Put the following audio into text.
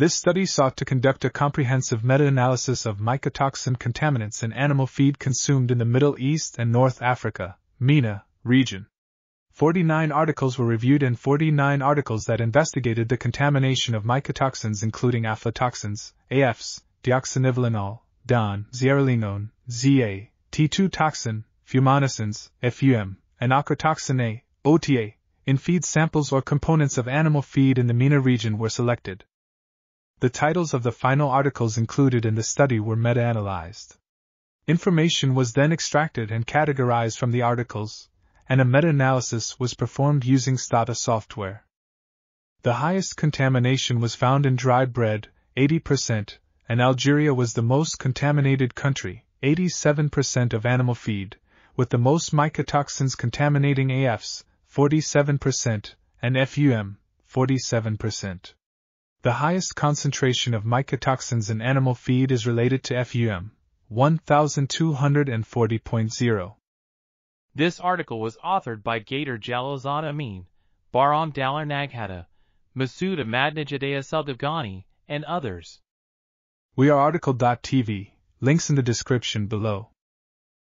This study sought to conduct a comprehensive meta analysis of mycotoxin contaminants in animal feed consumed in the Middle East and North Africa, MENA, region. 49 articles were reviewed and 49 articles that investigated the contamination of mycotoxins including aflatoxins, AFs, deoxynivalenol, DON, zearalenone, ZA, T2 toxin, fumonisin, FUM, and ochratoxin A, OTA, in feed samples or components of animal feed in the MENA region were selected. The titles of the final articles included in the study were meta analyzed. Information was then extracted and categorized from the articles, and a meta analysis was performed using Stata software. The highest contamination was found in dry bread, 80%, and Algeria was the most contaminated country, 87% of animal feed, with the most mycotoxins contaminating AFs, 47%, and FUM, 47%. The highest concentration of mycotoxins in animal feed is related to FUM, 1240.0. This article was authored by Ghader Jalilzadeh-Amin, Baram Dalar Naghata, Masood Ahmadnejadeh Saldavghani, and others. We are RTCL.TV, links in the description below.